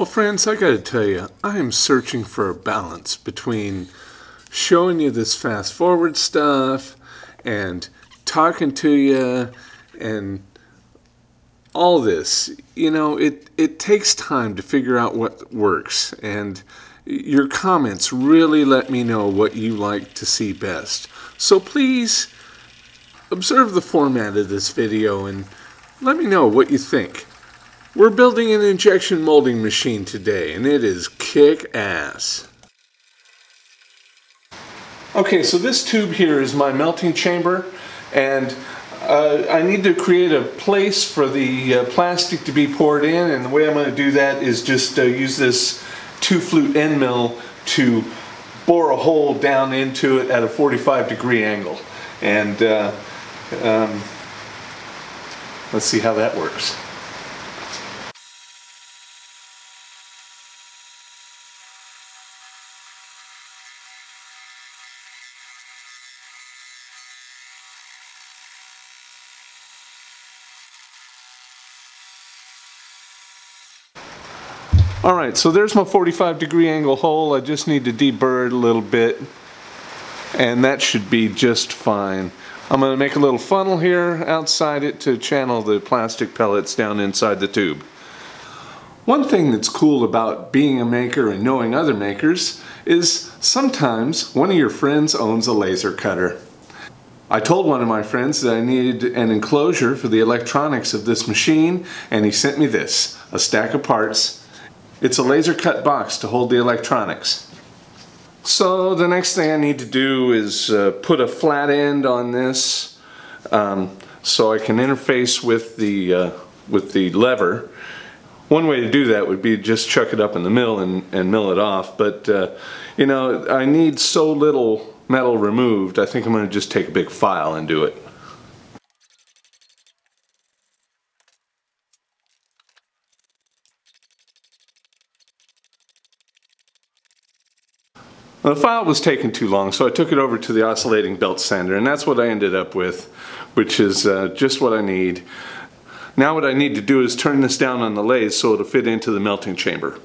Well, friends, I gotta tell you, I am searching for a balance between showing you this fast forward stuff and talking to you and all this. You know, it, it takes time to figure out what works, and your comments really let me know what you like to see best. So please observe the format of this video and let me know what you think. We're building an injection molding machine today, and it is kick-ass. Okay, so this tube here is my melting chamber, and uh, I need to create a place for the uh, plastic to be poured in, and the way I'm going to do that is just uh, use this two-flute end mill to bore a hole down into it at a 45 degree angle. And uh, um, let's see how that works. All right, so there's my 45 degree angle hole. I just need to deburr a little bit and that should be just fine. I'm going to make a little funnel here outside it to channel the plastic pellets down inside the tube. One thing that's cool about being a maker and knowing other makers is sometimes one of your friends owns a laser cutter. I told one of my friends that I needed an enclosure for the electronics of this machine and he sent me this, a stack of parts it's a laser cut box to hold the electronics. So the next thing I need to do is uh, put a flat end on this um, so I can interface with the uh, with the lever. One way to do that would be just chuck it up in the mill and, and mill it off but uh, you know I need so little metal removed I think I'm going to just take a big file and do it. The file was taking too long, so I took it over to the oscillating belt sander, and that's what I ended up with, which is uh, just what I need. Now what I need to do is turn this down on the lathe so it'll fit into the melting chamber.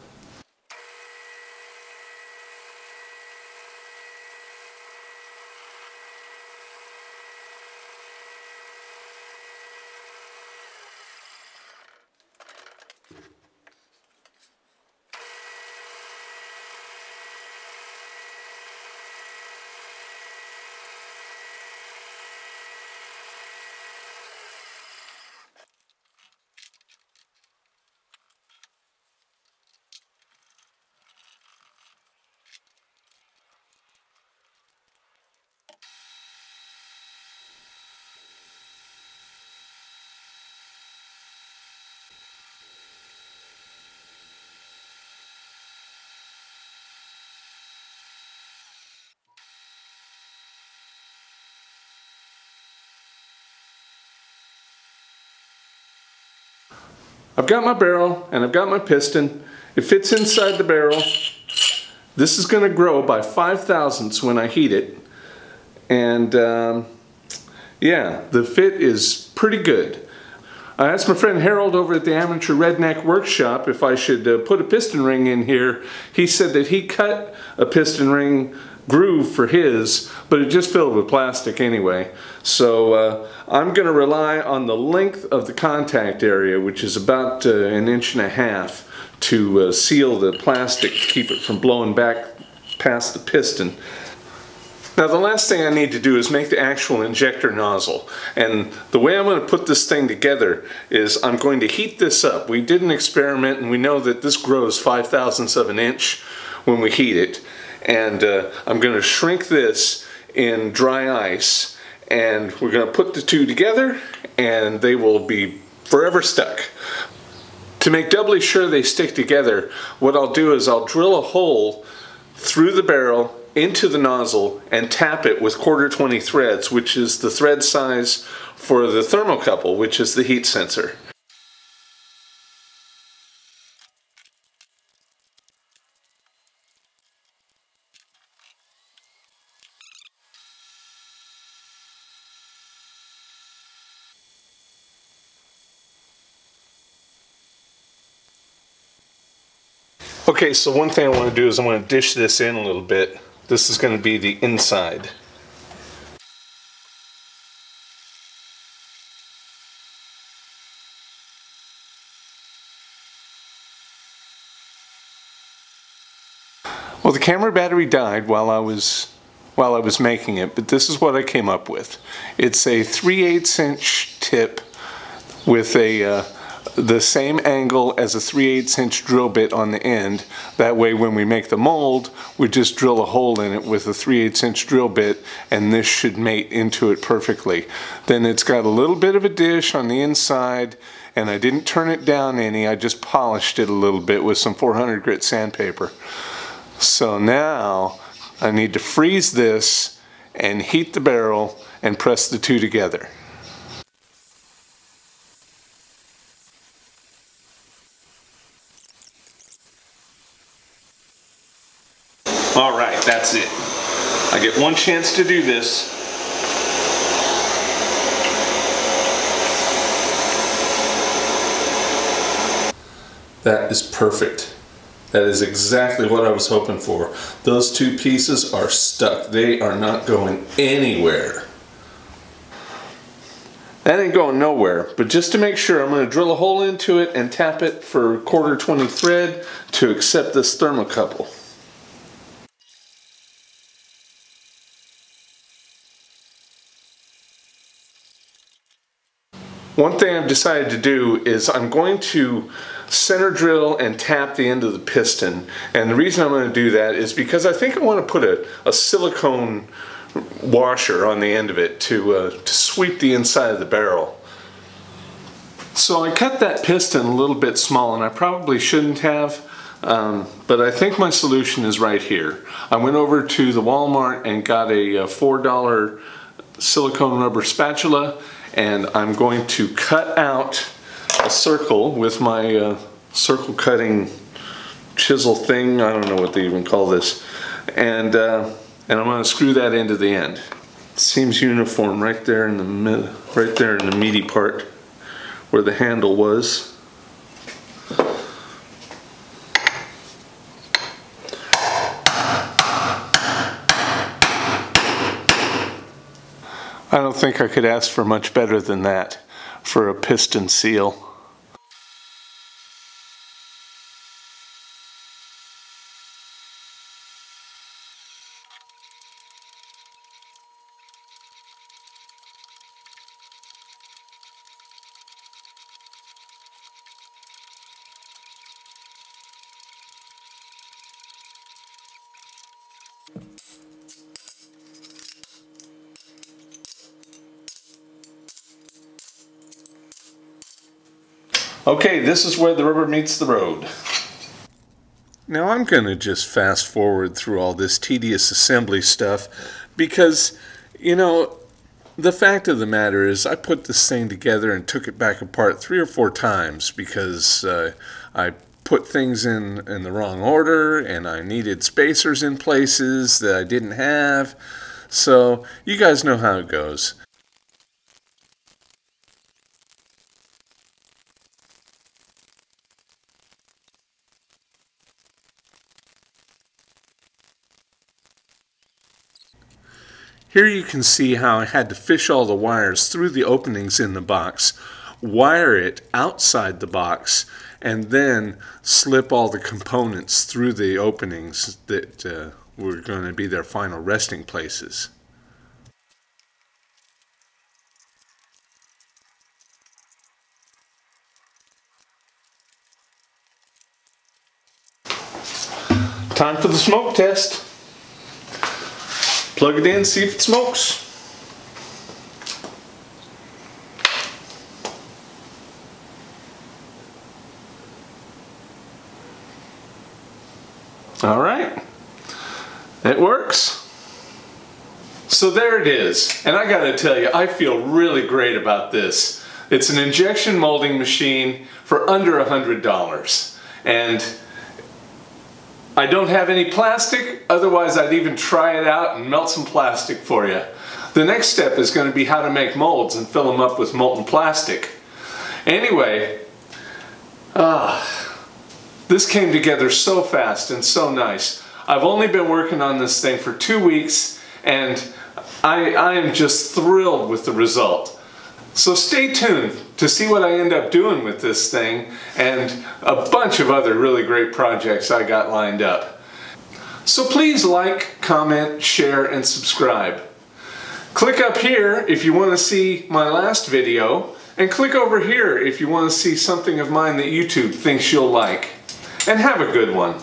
I've got my barrel and I've got my piston. It fits inside the barrel. This is going to grow by 5 thousandths when I heat it. And um, yeah, the fit is pretty good. I asked my friend Harold over at the Amateur Redneck Workshop if I should uh, put a piston ring in here. He said that he cut a piston ring groove for his, but it just filled with plastic anyway. So uh, I'm going to rely on the length of the contact area, which is about uh, an inch and a half, to uh, seal the plastic, to keep it from blowing back past the piston. Now the last thing I need to do is make the actual injector nozzle and the way I'm going to put this thing together is I'm going to heat this up. We did an experiment and we know that this grows 5 thousandths of an inch when we heat it and uh, I'm going to shrink this in dry ice and we're going to put the two together and they will be forever stuck. To make doubly sure they stick together, what I'll do is I'll drill a hole through the barrel into the nozzle and tap it with quarter 20 threads, which is the thread size for the thermocouple, which is the heat sensor. Okay, so one thing I want to do is I want to dish this in a little bit. This is going to be the inside. Well, the camera battery died while I was while I was making it, but this is what I came up with. It's a 3 8 inch tip with a uh, the same angle as a 3 8 inch drill bit on the end. That way when we make the mold, we just drill a hole in it with a 3 8 inch drill bit and this should mate into it perfectly. Then it's got a little bit of a dish on the inside and I didn't turn it down any, I just polished it a little bit with some 400 grit sandpaper. So now I need to freeze this and heat the barrel and press the two together. All right, that's it. I get one chance to do this. That is perfect. That is exactly what I was hoping for. Those two pieces are stuck. They are not going anywhere. That ain't going nowhere, but just to make sure, I'm going to drill a hole into it and tap it for quarter 20 thread to accept this thermocouple. One thing I've decided to do is I'm going to center drill and tap the end of the piston. And the reason I'm going to do that is because I think I want to put a, a silicone washer on the end of it to, uh, to sweep the inside of the barrel. So I cut that piston a little bit small and I probably shouldn't have, um, but I think my solution is right here. I went over to the Walmart and got a, a $4 silicone rubber spatula and I'm going to cut out a circle with my uh, circle cutting chisel thing. I don't know what they even call this. And, uh, and I'm going to screw that into the end. seems uniform right there in the right there in the meaty part where the handle was. Think I could ask for much better than that for a piston seal. Okay, this is where the rubber meets the road. Now I'm going to just fast forward through all this tedious assembly stuff because, you know, the fact of the matter is I put this thing together and took it back apart three or four times because uh, I put things in, in the wrong order and I needed spacers in places that I didn't have. So you guys know how it goes. Here you can see how I had to fish all the wires through the openings in the box, wire it outside the box, and then slip all the components through the openings that uh, were going to be their final resting places. Time for the smoke test. Plug it in, see if it smokes. All right, it works. So there it is, and I gotta tell you, I feel really great about this. It's an injection molding machine for under a $100. And I don't have any plastic, otherwise I'd even try it out and melt some plastic for you. The next step is going to be how to make molds and fill them up with molten plastic. Anyway, ah, This came together so fast and so nice. I've only been working on this thing for two weeks and I, I am just thrilled with the result. So stay tuned to see what I end up doing with this thing and a bunch of other really great projects I got lined up. So please like, comment, share, and subscribe. Click up here if you want to see my last video, and click over here if you want to see something of mine that YouTube thinks you'll like. And have a good one.